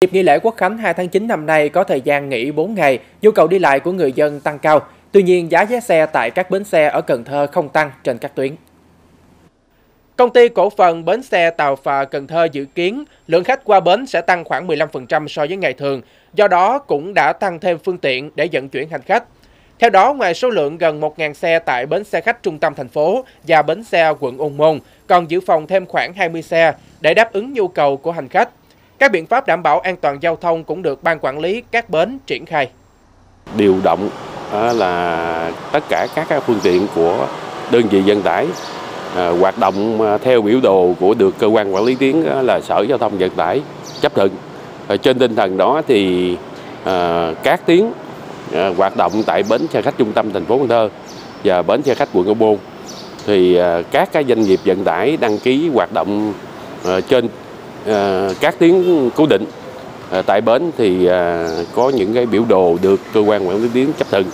Dịp nghỉ lễ Quốc khánh 2 tháng 9 năm nay có thời gian nghỉ 4 ngày, nhu cầu đi lại của người dân tăng cao. Tuy nhiên, giá vé xe tại các bến xe ở Cần Thơ không tăng trên các tuyến. Công ty cổ phần bến xe tàu phà Cần Thơ dự kiến lượng khách qua bến sẽ tăng khoảng 15% so với ngày thường, do đó cũng đã tăng thêm phương tiện để vận chuyển hành khách. Theo đó, ngoài số lượng gần 1.000 xe tại bến xe khách trung tâm thành phố và bến xe quận Ôn Môn, còn dự phòng thêm khoảng 20 xe để đáp ứng nhu cầu của hành khách. Các biện pháp đảm bảo an toàn giao thông cũng được ban quản lý các bến triển khai. Điều động là tất cả các phương tiện của đơn vị vận tải à, hoạt động à, theo biểu đồ của được cơ quan quản lý tuyến là Sở Giao thông Vận tải chấp thuận. Trên tinh thần đó thì à, các tuyến hoạt động tại bến xe khách trung tâm thành phố Cần Thơ và bến xe khách quận Ô Môn thì các cái doanh nghiệp vận tải đăng ký hoạt động trên À, các tuyến cố định. À, tại bến thì à, có những cái biểu đồ được cơ quan quản lý tuyến chấp thuận.